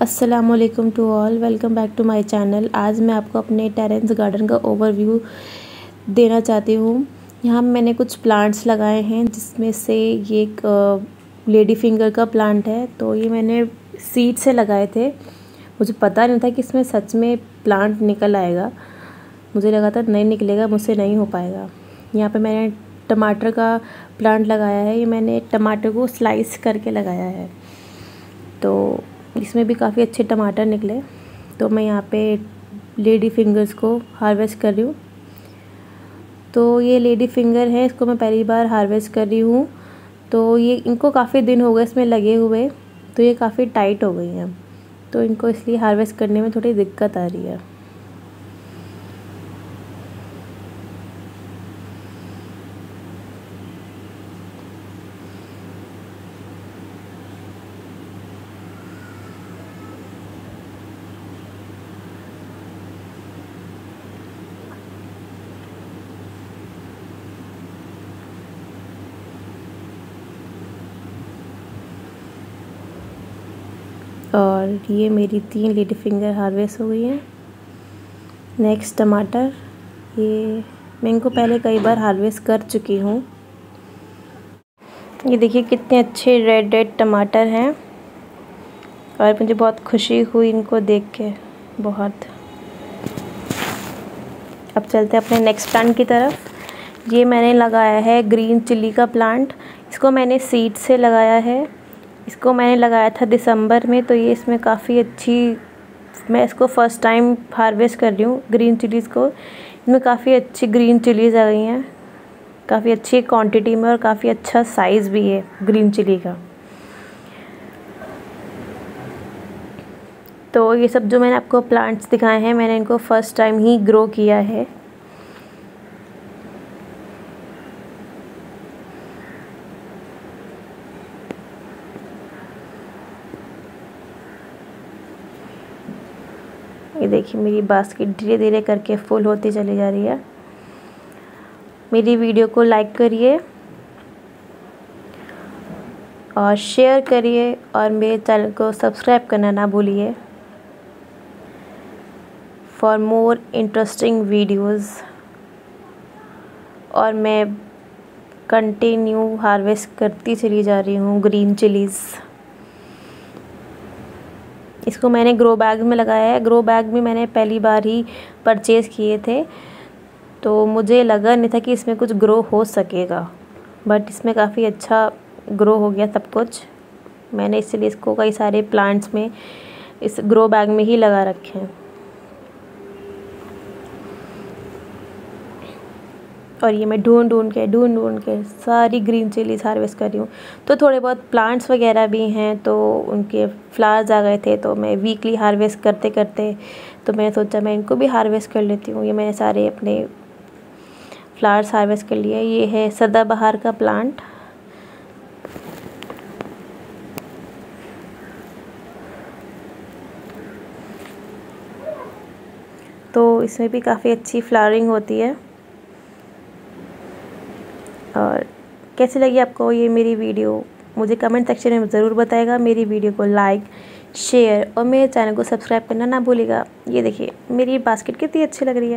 असलकम to all welcome back to my channel आज मैं आपको अपने टेरेंस गार्डन का ओवरव्यू देना चाहती हूँ। यहाँ मैंने कुछ प्लांट्स लगाए हैं, जिसमें से ये एक लेडी फिंगर का प्लांट है। तो ये मैंने सीड से लगाए थे। मुझे पता नहीं था कि इसमें सच में प्लांट निकल आएगा। मुझे लगा था नहीं निकलेगा, मुझसे नहीं हो पाएगा। यहाँ पे मैंने टमाटर का प्लांट लगाया है। ये मैंने टमाटर को स्लाइस करके लगाया है। इसमें भी काफ़ी अच्छे टमाटर निकले। तो मैं यहाँ पे लेडी फिंगर्स को हार्वेस्ट कर रही हूँ। तो ये लेडी फिंगर है, इसको मैं पहली बार हार्वेस्ट कर रही हूँ। तो ये इनको काफ़ी दिन हो गए इसमें लगे हुए तो ये काफ़ी टाइट हो गई हैं। तो इनको इसलिए हार्वेस्ट करने में थोड़ी दिक्कत आ रही है। और ये मेरी तीन लेडी फिंगर हार्वेस्ट हो गई हैं। नेक्स्ट टमाटर। ये मैं इनको पहले कई बार हार्वेस्ट कर चुकी हूँ। ये देखिए कितने अच्छे रेड रेड टमाटर हैं और मुझे बहुत खुशी हुई इनको देख के, बहुत। अब चलते हैं अपने नेक्स्ट प्लांट की तरफ़। ये मैंने लगाया है ग्रीन चिल्ली का प्लांट इसको मैंने सीड से लगाया है। इसको मैंने लगाया था दिसंबर में तो ये इसमें काफ़ी अच्छी, मैं इसको फ़र्स्ट टाइम हार्वेस्ट कर रही हूँ ग्रीन चिलीज़ को। इसमें काफ़ी अच्छी ग्रीन चिलीज़ आ गई हैं। काफ़ी अच्छी क्वांटिटी में और काफ़ी अच्छा साइज़ भी है ग्रीन चिली का। तो ये सब जो मैंने आपको प्लांट्स दिखाए हैं, मैंने इनको फ़र्स्ट टाइम ही ग्रो किया है। ये देखिए, मेरी बास्केट धीरे धीरे करके फुल होती चली जा रही है। मेरी वीडियो को लाइक करिए और शेयर करिए और मेरे चैनल को सब्सक्राइब करना ना भूलिए फॉर मोर इंटरेस्टिंग वीडियोस और मैं कंटिन्यू हार्वेस्ट करती चली जा रही हूँ ग्रीन चिलीज़ इसको मैंने ग्रो बैग में लगाया है। ग्रो बैग भी मैंने पहली बार ही परचेज़ किए थे। तो मुझे लगा नहीं था कि इसमें कुछ ग्रो हो सकेगा। बट इसमें काफ़ी अच्छा ग्रो हो गया सब कुछ। मैंने इसलिए इसको कई सारे प्लांट्स में इस ग्रो बैग में ही लगा रखे हैं। और ये मैं ढूंढ ढूंढ के, ढूंढ ढूंढ के सारी ग्रीन चिलीज हार्वेस्ट कर रही हूँ। तो थोड़े बहुत प्लांट्स वगैरह भी हैं तो उनके फ्लावर्स आ गए थे तो मैं वीकली हार्वेस्ट करते करते तो मैंने सोचा मैं इनको भी हार्वेस्ट कर लेती हूँ। ये मैंने सारे अपने फ्लावर्स हार्वेस्ट कर लिए। ये है सदाबहार का प्लांट तो इसमें भी काफ़ी अच्छी फ्लावरिंग होती है। और कैसी लगी आपको ये मेरी वीडियो? मुझे कमेंट सेक्शन में ज़रूर बताएगा। मेरी वीडियो को लाइक शेयर और मेरे चैनल को सब्सक्राइब करना ना भूलेगा। ये देखिए, मेरी बास्केट कितनी अच्छी लग रही है।